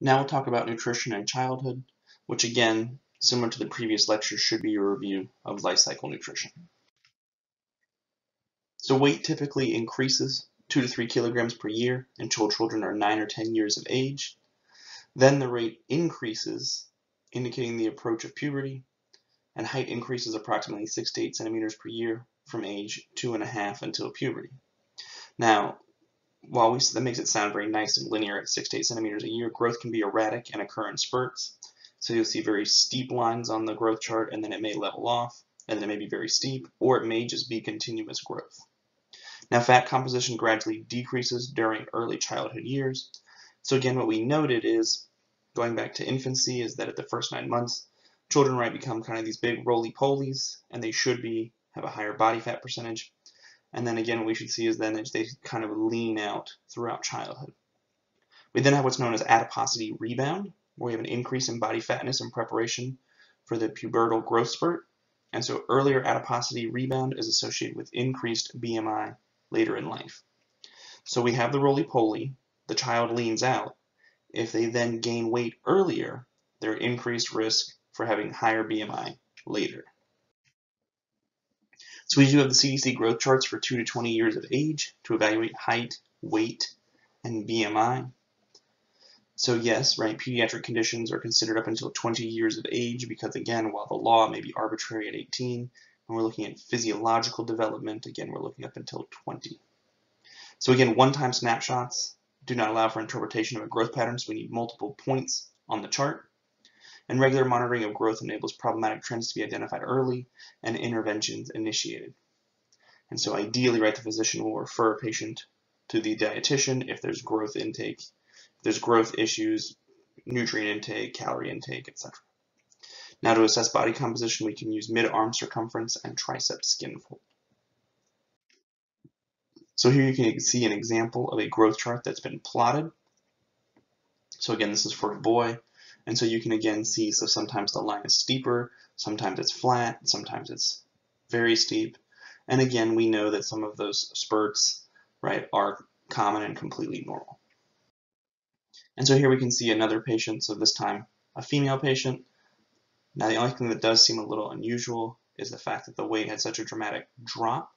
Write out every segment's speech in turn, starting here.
Now we'll talk about nutrition in childhood, which again, similar to the previous lecture, should be a review of life cycle nutrition. So weight typically increases 2 to 3 kilograms per year until children are 9 or 10 years of age. Then the rate increases, indicating the approach of puberty, and height increases approximately 6 to 8 centimeters per year from age 2.5 until puberty. Now, while we, that makes it sound very nice and linear at 6 to 8 centimeters a year, growth can be erratic and occur in spurts. So you'll see very steep lines on the growth chart, and then it may level off, and then it may be very steep, or it may just be continuous growth. Now, fat composition gradually decreases during early childhood years. So again, what we noted is, going back to infancy, is that at the first nine months, children might become kind of these big roly-polies, and they should be have a higher body fat percentage. And then again, what we should see is then they kind of lean out throughout childhood. We then have what's known as adiposity rebound, where we have an increase in body fatness in preparation for the pubertal growth spurt. And so earlier adiposity rebound is associated with increased BMI later in life. So we have the roly-poly, the child leans out. If they then gain weight earlier, they're increased risk for having higher BMI later. So we do have the CDC growth charts for 2 to 20 years of age to evaluate height, weight, and BMI. So yes, right, pediatric conditions are considered up until 20 years of age because again, while the law may be arbitrary at 18, when we're looking at physiological development, again, we're looking up until 20. So again, one-time snapshots do not allow for interpretation of a growth pattern, so we need multiple points on the chart. And regular monitoring of growth enables problematic trends to be identified early and interventions initiated. And so ideally, right, the physician will refer a patient to the dietitian if there's growth intake, if there's growth issues, nutrient intake, calorie intake, etc. Now to assess body composition, we can use mid-arm circumference and tricep skin fold. So here you can see an example of a growth chart that's been plotted. So again, this is for a boy. And so you can again see, so sometimes the line is steeper, sometimes it's flat, sometimes it's very steep. And again, we know that some of those spurts, right, are common and completely normal. And so here we can see another patient, so this time a female patient. Now the only thing that does seem a little unusual is the fact that the weight had such a dramatic drop.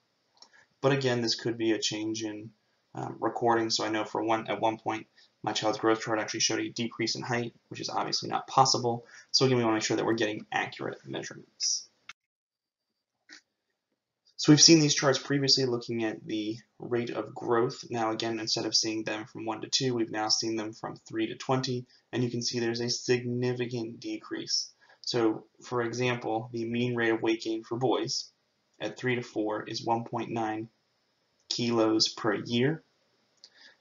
But again, this could be a change in um, recording. So I know for one at one point my child's growth chart actually showed a decrease in height, which is obviously not possible. So again, we want to make sure that we're getting accurate measurements. So we've seen these charts previously looking at the rate of growth. Now again, instead of seeing them from 1 to 2, we've now seen them from 3 to 20, and you can see there's a significant decrease. So for example, the mean rate of weight gain for boys at 3 to 4 is 1.9 kilos per year.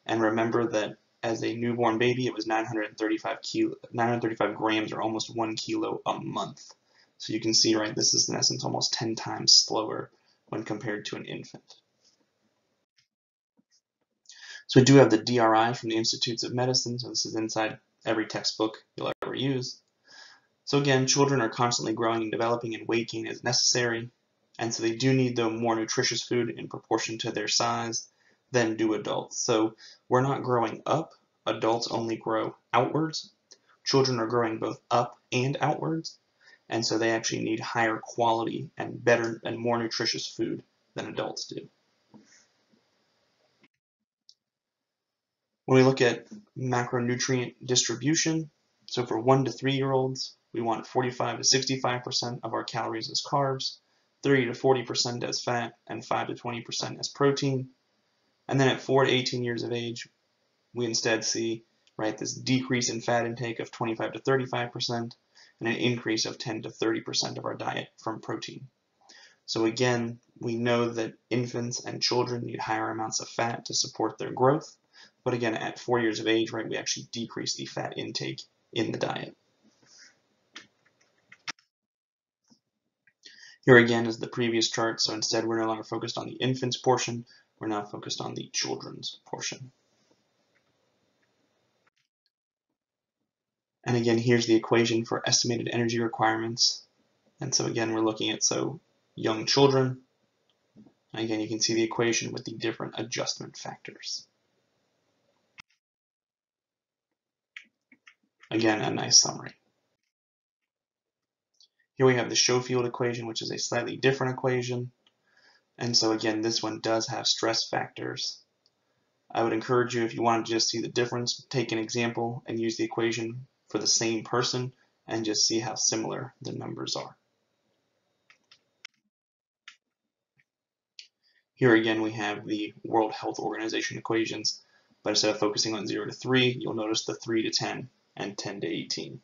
And remember that as a newborn baby, it was 935 kilo, 935 grams, or almost one kilo a month. So you can see, right, this is in essence almost 10 times slower when compared to an infant. So we do have the DRI from the Institutes of Medicine. So this is inside every textbook you'll ever use. So again, children are constantly growing and developing and weight gain is necessary. And so they do need the more nutritious food in proportion to their size than do adults. So we're not growing up, adults only grow outwards. Children are growing both up and outwards, and so they actually need higher quality and better and more nutritious food than adults do. When we look at macronutrient distribution, so for one to three year olds, we want 45 to 65% of our calories as carbs, 30 to 40% as fat, and 5 to 20% as protein. And then at 4 to 18 years of age, we instead see right this decrease in fat intake of 25 to 35% and an increase of 10 to 30% of our diet from protein. So again, we know that infants and children need higher amounts of fat to support their growth. But again, at four years of age, right, we actually decrease the fat intake in the diet. Here again is the previous chart. So instead, we're no longer focused on the infants portion. We're now focused on the children's portion. And again, here's the equation for estimated energy requirements. And so again, we're looking at so young children. And again, you can see the equation with the different adjustment factors. Again, a nice summary. Here we have the Schofield equation, which is a slightly different equation. And so again, this one does have stress factors. I would encourage you, if you want to just see the difference, take an example and use the equation for the same person and just see how similar the numbers are. Here again, we have the World Health Organization equations, but instead of focusing on 0 to 3, you'll notice the 3 to 10 and 10 to 18.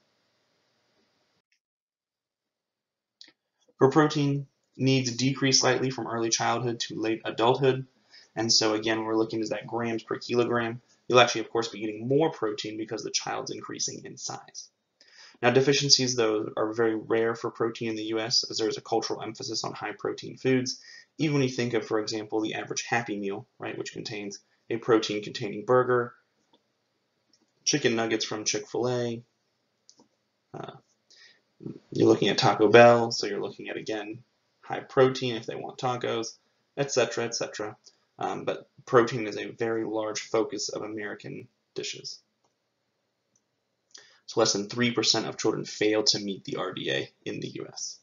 For protein, needs decrease slightly from early childhood to late adulthood. And so again, we're looking at that grams per kilogram. You'll actually, of course, be eating more protein because the child's increasing in size. Now, deficiencies, though, are very rare for protein in the U.S. as there is a cultural emphasis on high protein foods. Even when you think of, for example, the average Happy Meal, right, which contains a protein-containing burger, chicken nuggets from Chick-fil-A, uh, you're looking at Taco Bell, so you're looking at, again, high protein if they want tacos, etc., etc. Um, but protein is a very large focus of American dishes. So less than 3% of children fail to meet the RDA in the US.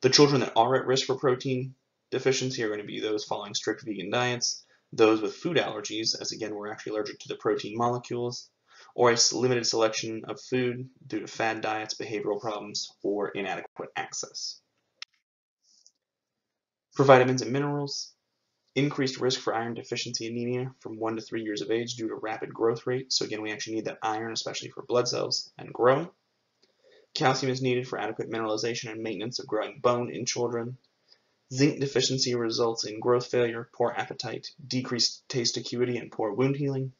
The children that are at risk for protein deficiency are going to be those following strict vegan diets, those with food allergies, as again we're actually allergic to the protein molecules, or a limited selection of food due to fad diets, behavioral problems, or inadequate access. For vitamins and minerals, increased risk for iron deficiency anemia from 1 to 3 years of age due to rapid growth rate. So again, we actually need that iron, especially for blood cells and growing. Calcium is needed for adequate mineralization and maintenance of growing bone in children. Zinc deficiency results in growth failure, poor appetite, decreased taste acuity, and poor wound healing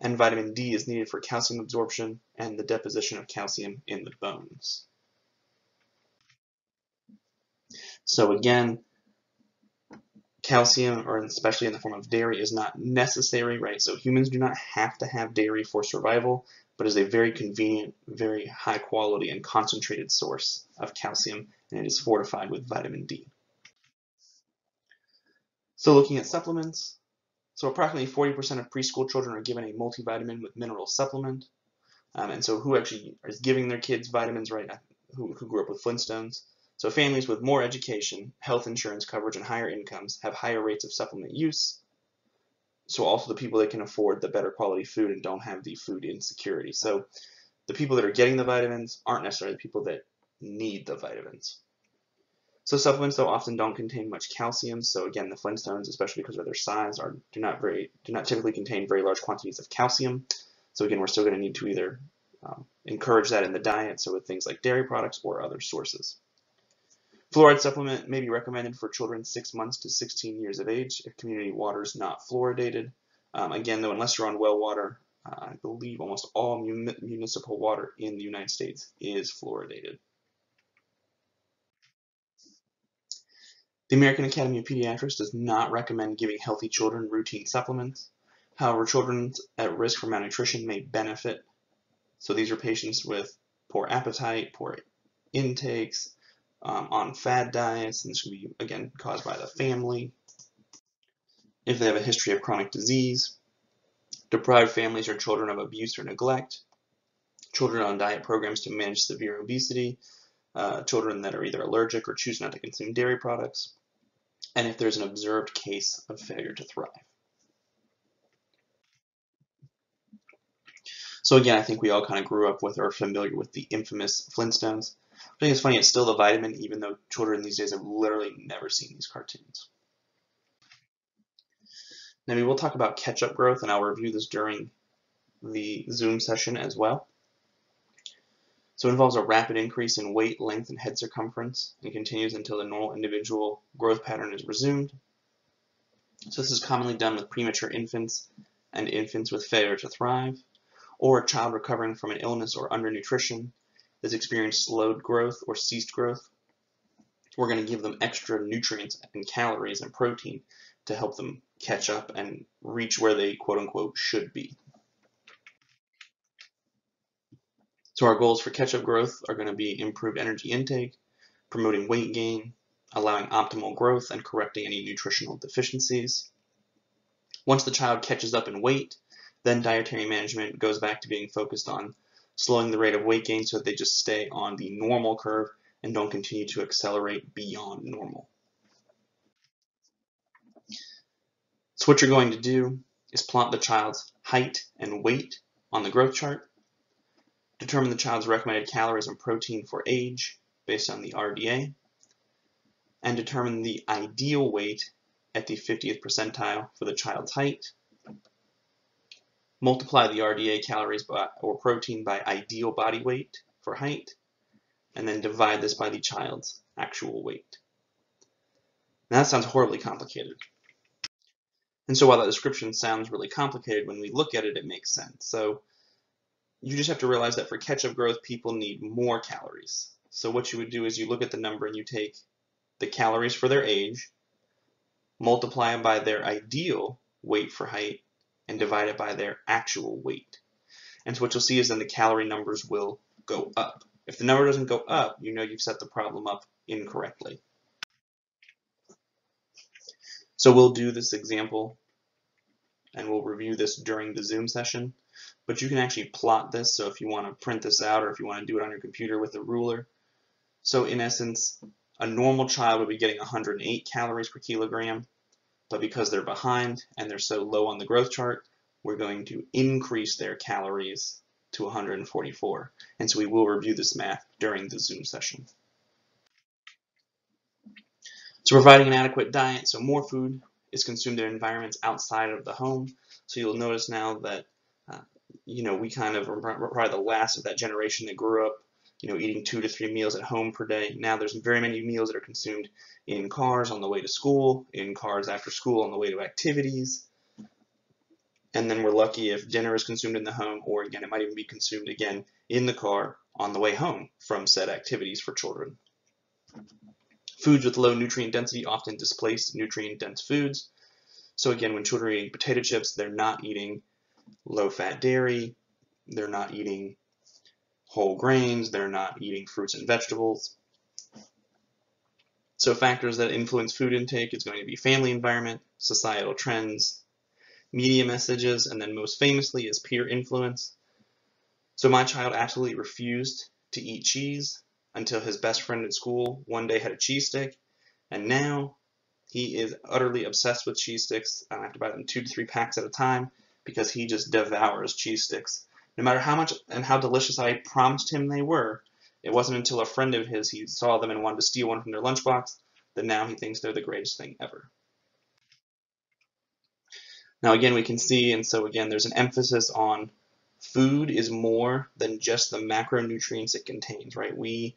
and vitamin D is needed for calcium absorption and the deposition of calcium in the bones. So again, calcium, or especially in the form of dairy, is not necessary, right? So humans do not have to have dairy for survival, but is a very convenient, very high quality and concentrated source of calcium, and it is fortified with vitamin D. So looking at supplements, so approximately 40% of preschool children are given a multivitamin with mineral supplement. Um, and so who actually is giving their kids vitamins right now, who, who grew up with Flintstones? So families with more education, health insurance coverage, and higher incomes have higher rates of supplement use. So also the people that can afford the better quality food and don't have the food insecurity. So the people that are getting the vitamins aren't necessarily the people that need the vitamins. So supplements though often don't contain much calcium. So again, the Flintstones, especially because of their size, are do not very do not typically contain very large quantities of calcium. So again, we're still going to need to either um, encourage that in the diet, so with things like dairy products or other sources. Fluoride supplement may be recommended for children 6 months to 16 years of age if community water is not fluoridated. Um, again, though, unless you're on well water, uh, I believe almost all mun municipal water in the United States is fluoridated. The American Academy of Pediatrics does not recommend giving healthy children routine supplements. However, children at risk for malnutrition may benefit. So these are patients with poor appetite, poor intakes, um, on fad diets, and this can be, again, caused by the family. If they have a history of chronic disease, deprived families or children of abuse or neglect, children on diet programs to manage severe obesity, uh, children that are either allergic or choose not to consume dairy products, and if there's an observed case of failure to thrive. So again, I think we all kind of grew up with or are familiar with the infamous Flintstones. I think it's funny, it's still the vitamin, even though children these days have literally never seen these cartoons. Now we will talk about catch-up growth, and I'll review this during the Zoom session as well. So it involves a rapid increase in weight, length, and head circumference and continues until the normal individual growth pattern is resumed. So this is commonly done with premature infants and infants with failure to thrive, or a child recovering from an illness or undernutrition that's experienced slowed growth or ceased growth. We're going to give them extra nutrients and calories and protein to help them catch up and reach where they quote unquote should be. So our goals for catch-up growth are going to be improved energy intake, promoting weight gain, allowing optimal growth, and correcting any nutritional deficiencies. Once the child catches up in weight, then dietary management goes back to being focused on slowing the rate of weight gain so that they just stay on the normal curve and don't continue to accelerate beyond normal. So what you're going to do is plot the child's height and weight on the growth chart, determine the child's recommended calories and protein for age based on the RDA, and determine the ideal weight at the 50th percentile for the child's height. Multiply the RDA calories by, or protein by ideal body weight for height, and then divide this by the child's actual weight. Now that sounds horribly complicated. And so while that description sounds really complicated, when we look at it, it makes sense. So you just have to realize that for catch-up growth, people need more calories. So what you would do is you look at the number and you take the calories for their age, multiply them by their ideal weight for height, and divide it by their actual weight. And so what you'll see is then the calorie numbers will go up. If the number doesn't go up, you know you've set the problem up incorrectly. So we'll do this example and we'll review this during the Zoom session, but you can actually plot this. So if you want to print this out or if you want to do it on your computer with a ruler. So in essence, a normal child would be getting 108 calories per kilogram, but because they're behind and they're so low on the growth chart, we're going to increase their calories to 144. And so we will review this math during the Zoom session. So providing an adequate diet, so more food is consumed in environments outside of the home. So you'll notice now that, you know, we kind of are probably the last of that generation that grew up, you know, eating two to three meals at home per day. Now there's very many meals that are consumed in cars on the way to school, in cars after school on the way to activities. And then we're lucky if dinner is consumed in the home, or again, it might even be consumed again in the car on the way home from said activities for children. Foods with low nutrient density often displace nutrient-dense foods. So again, when children are eating potato chips, they're not eating low-fat dairy, they're not eating whole grains, they're not eating fruits and vegetables. So factors that influence food intake is going to be family environment, societal trends, media messages, and then most famously is peer influence. So my child absolutely refused to eat cheese until his best friend at school one day had a cheese stick, and now he is utterly obsessed with cheese sticks. I have to buy them two to three packs at a time because he just devours cheese sticks. No matter how much and how delicious I promised him they were, it wasn't until a friend of his he saw them and wanted to steal one from their lunchbox that now he thinks they're the greatest thing ever. Now again we can see, and so again there's an emphasis on food is more than just the macronutrients it contains, right? We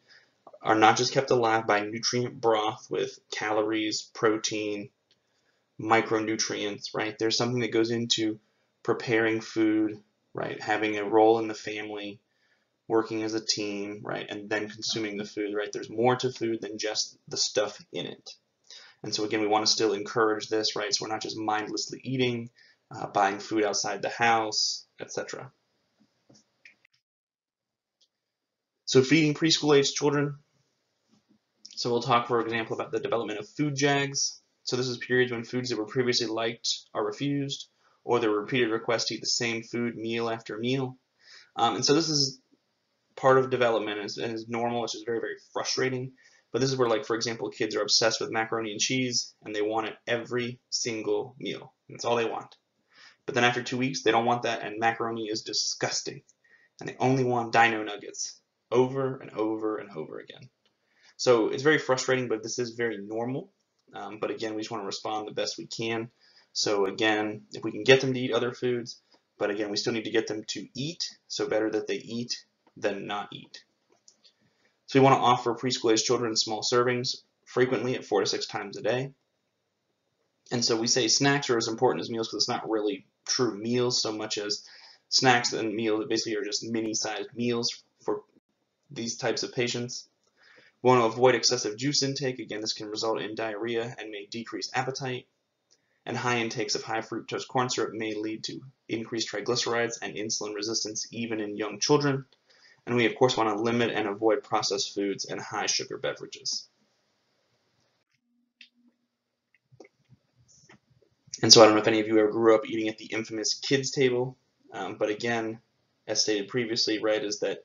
are not just kept alive by nutrient broth with calories, protein, micronutrients, right? There's something that goes into preparing food, right? Having a role in the family, working as a team, right? And then consuming the food, right? There's more to food than just the stuff in it. And so again, we want to still encourage this, right? So we're not just mindlessly eating, uh, buying food outside the house, etc. So feeding preschool age children. So we'll talk, for example, about the development of food JAGs. So this is periods when foods that were previously liked are refused, or were repeated requests to eat the same food meal after meal. Um, and so this is part of development and is, is normal, which is very, very frustrating. But this is where, like, for example, kids are obsessed with macaroni and cheese, and they want it every single meal. That's all they want. But then after two weeks, they don't want that, and macaroni is disgusting. And they only want dino nuggets over and over and over again. So it's very frustrating, but this is very normal. Um, but again, we just want to respond the best we can. So again, if we can get them to eat other foods, but again, we still need to get them to eat. So better that they eat than not eat. So we want to offer preschool age children small servings frequently at four to six times a day. And so we say snacks are as important as meals because it's not really true meals so much as snacks and meals basically are just mini-sized meals for these types of patients. We want to avoid excessive juice intake. Again, this can result in diarrhea and may decrease appetite. And high intakes of high fructose corn syrup may lead to increased triglycerides and insulin resistance even in young children. And we, of course, want to limit and avoid processed foods and high sugar beverages. And so I don't know if any of you ever grew up eating at the infamous kids table, um, but again, as stated previously, right, is that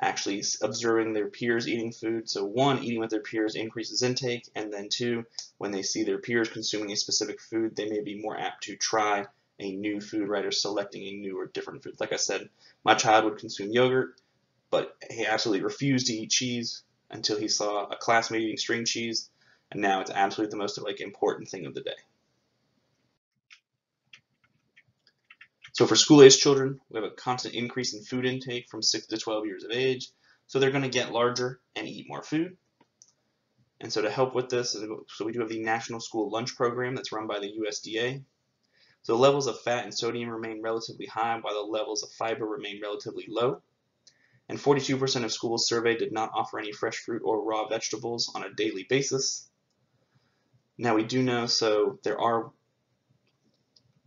actually observing their peers eating food. So one, eating with their peers increases intake, and then two, when they see their peers consuming a specific food, they may be more apt to try a new food, right, or selecting a new or different food. Like I said, my child would consume yogurt, but he absolutely refused to eat cheese until he saw a classmate eating string cheese, and now it's absolutely the most like important thing of the day. So for school-aged children, we have a constant increase in food intake from 6 to 12 years of age. So they're going to get larger and eat more food. And so to help with this, uh, so we do have the National School Lunch Program that's run by the USDA. So the levels of fat and sodium remain relatively high while the levels of fiber remain relatively low. And 42% of schools surveyed did not offer any fresh fruit or raw vegetables on a daily basis. Now we do know, so there are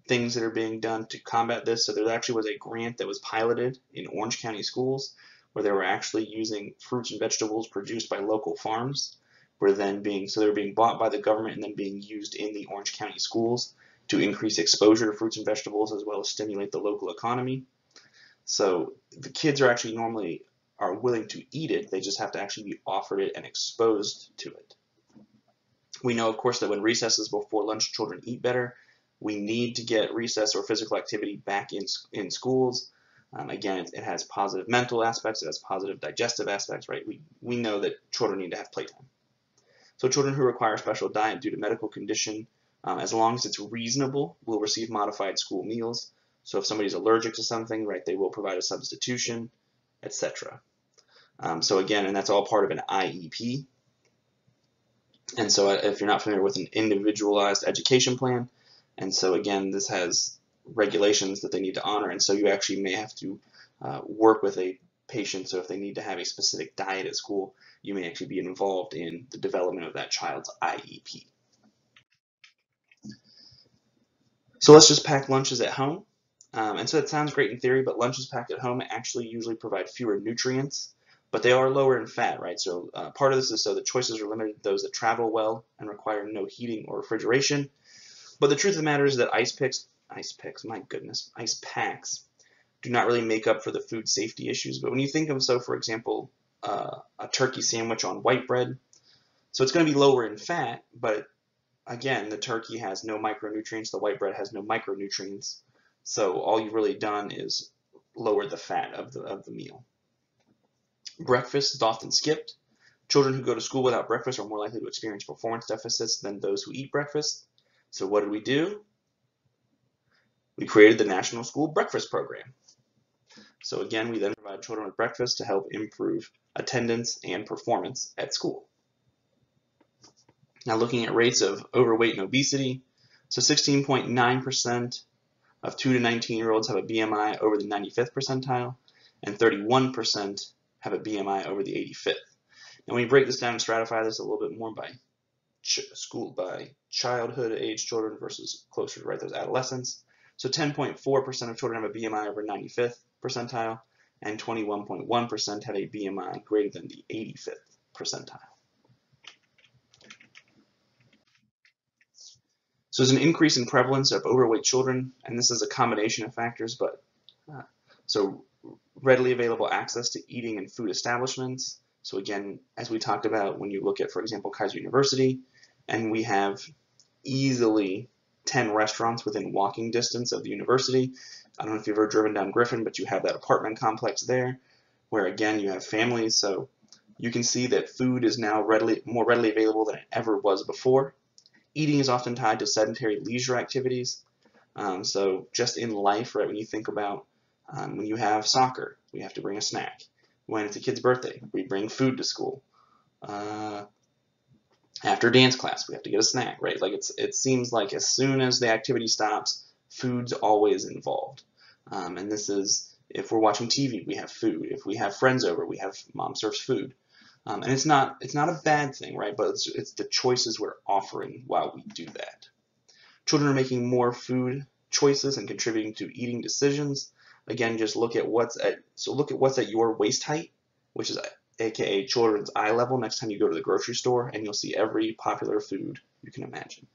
things that are being done to combat this. So there actually was a grant that was piloted in Orange County schools where they were actually using fruits and vegetables produced by local farms were then being so they were being bought by the government and then being used in the Orange County schools to increase exposure to fruits and vegetables as well as stimulate the local economy. So the kids are actually normally are willing to eat it, they just have to actually be offered it and exposed to it. We know, of course, that when recesses before lunch, children eat better. We need to get recess or physical activity back in, in schools. Um, again, it, it, has positive mental aspects, it has positive digestive aspects, right? We, we know that children need to have playtime. So children who require special diet due to medical condition, um, as long as it's reasonable, will receive modified school meals. So if somebody's allergic to something, right, they will provide a substitution, etc. Um, so again, and that's all part of an IEP. And so if you're not familiar with an individualized education plan, and so again, this has regulations that they need to honor, and so you actually may have to uh, work with a patient. So if they need to have a specific diet at school, you may actually be involved in the development of that child's IEP. So let's just pack lunches at home. Um, and so it sounds great in theory, but lunches packed at home actually usually provide fewer nutrients, but they are lower in fat, right? So uh, part of this is so the choices are limited to those that travel well and require no heating or refrigeration. But the truth of the matter is that ice picks, ice picks, my goodness, ice packs do not really make up for the food safety issues. But when you think of, so for example, uh, a turkey sandwich on white bread, so it's going to be lower in fat, but again, the turkey has no micronutrients, the white bread has no micronutrients. So all you've really done is lower the fat of the, of the meal. Breakfast is often skipped. Children who go to school without breakfast are more likely to experience performance deficits than those who eat breakfast. So what did we do? We created the National School Breakfast Program. So again, we then provide children with breakfast to help improve attendance and performance at school. Now looking at rates of overweight and obesity, so 16.9% of 2 to 19 year olds have a BMI over the 95th percentile, and 31% have a BMI over the 85th. Now when you break this down and stratify this a little bit more by school by childhood age children versus closer to right those adolescents. So 10.4% of children have a BMI over 95th percentile, and 21.1% have a BMI greater than the 85th percentile. So there's an increase in prevalence of overweight children, and this is a combination of factors, but uh, so readily available access to eating and food establishments. So again, as we talked about, when you look at, for example, Keiser University, and we have easily 10 restaurants within walking distance of the university. I don't know if you've ever driven down Griffin, but you have that apartment complex there, where again you have families, so you can see that food is now readily more readily available than it ever was before. Eating is often tied to sedentary leisure activities. Um, so just in life, right, when you think about um, when you have soccer, we have to bring a snack. When it's a kid's birthday, we bring food to school. Uh, after dance class, we have to get a snack, right? Like it's it seems like as soon as the activity stops, food's always involved. Um, and this is if we're watching TV, we have food. If we have friends over, we have mom serves food. Um, and it's not it's not a bad thing, right? But it's it's the choices we're offering while we do that. Children are making more food choices and contributing to eating decisions. Again, just look at what's at so look at what's at your waist height, which is aka children's eye level next time you go to the grocery store and you'll see every popular food you can imagine.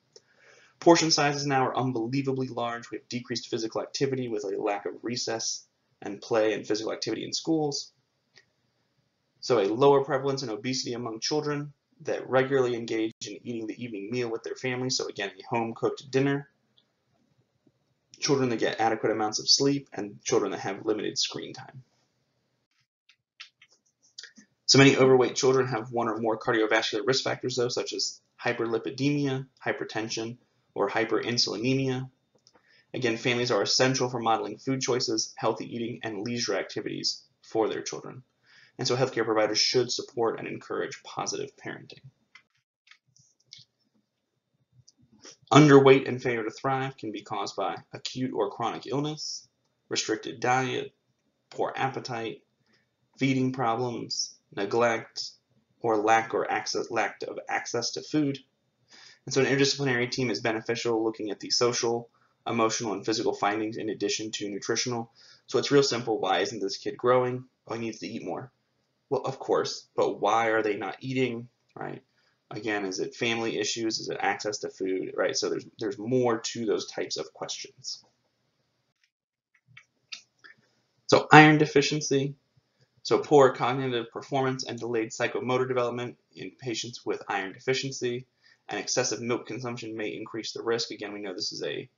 Portion sizes now are unbelievably large. We have decreased physical activity with a lack of recess and play and physical activity in schools. So a lower prevalence in obesity among children that regularly engage in eating the evening meal with their family. So again, a home cooked dinner. Children that get adequate amounts of sleep and children that have limited screen time. So many overweight children have one or more cardiovascular risk factors though, such as hyperlipidemia, hypertension, or hyperinsulinemia. Again, families are essential for modeling food choices, healthy eating, and leisure activities for their children. And so healthcare providers should support and encourage positive parenting. Underweight and failure to thrive can be caused by acute or chronic illness, restricted diet, poor appetite, feeding problems, neglect, or lack or access lack of access to food. And so an interdisciplinary team is beneficial looking at the social, emotional, and physical findings in addition to nutritional. So it's real simple. Why isn't this kid growing? Oh, he needs to eat more. Well, of course, but why are they not eating, right? Again, is it family issues? Is it access to food, right? So there's, there's more to those types of questions. So iron deficiency, so poor cognitive performance and delayed psychomotor development in patients with iron deficiency and excessive milk consumption may increase the risk. Again, we know this is a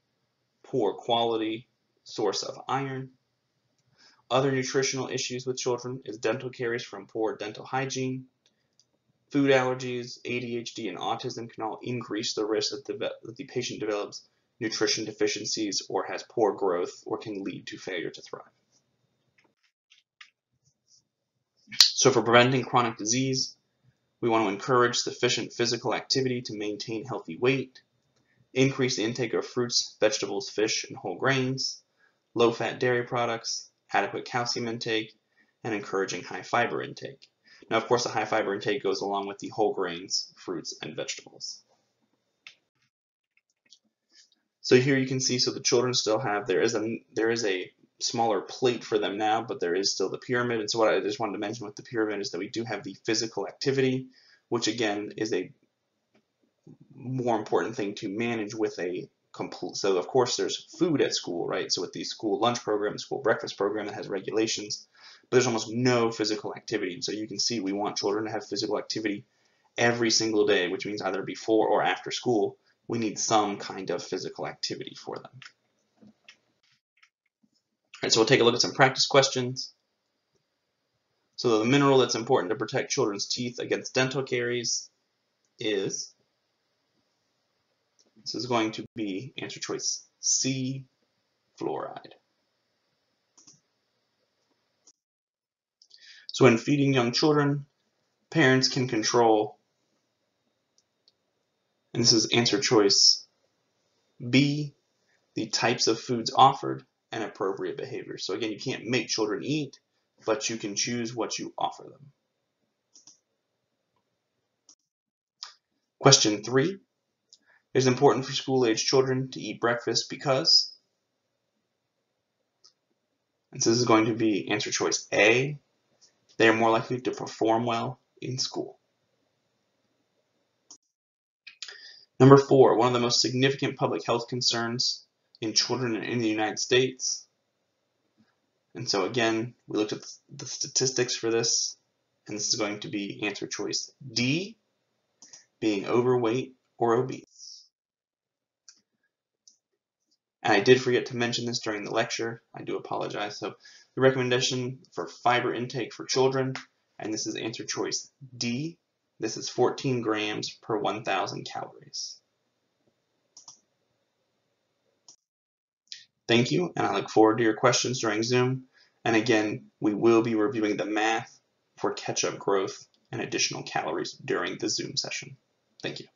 poor quality source of iron. Other nutritional issues with children is dental caries from poor dental hygiene. Food allergies, ADHD, and autism can all increase the risk that the, that the patient develops nutrition deficiencies or has poor growth or can lead to failure to thrive. So for preventing chronic disease, we want to encourage sufficient physical activity to maintain healthy weight, increase the intake of fruits, vegetables, fish, and whole grains, low-fat dairy products, adequate calcium intake, and encouraging high fiber intake. Now, of course, the high fiber intake goes along with the whole grains, fruits, and vegetables. So here you can see, so the children still have, there is a, there is a smaller plate for them now, but there is still the pyramid. And so what I just wanted to mention with the pyramid is that we do have the physical activity, which again is a more important thing to manage with a complete, so of course there's food at school, right? So with the school lunch program, school breakfast program that has regulations, but there's almost no physical activity. And so you can see we want children to have physical activity every single day, which means either before or after school, we need some kind of physical activity for them. Right, so we'll take a look at some practice questions. So the mineral that's important to protect children's teeth against dental caries is this is going to be answer choice C, fluoride. So when feeding young children, parents can control, and this is answer choice B, the types of foods offered and appropriate behavior. So again, you can't make children eat, but you can choose what you offer them. Question three, it is important for school-age children to eat breakfast because, and so this is going to be answer choice A, they are more likely to perform well in school. Number four, one of the most significant public health concerns in children in the United States. And so again, we looked at the statistics for this, and this is going to be answer choice D, being overweight or obese. And I did forget to mention this during the lecture. I do apologize. So the recommendation for fiber intake for children, and this is answer choice D. This is 14 grams per 1,000 calories. Thank you, and I look forward to your questions during Zoom. And again, we will be reviewing the math for catch-up growth and additional calories during the Zoom session. Thank you.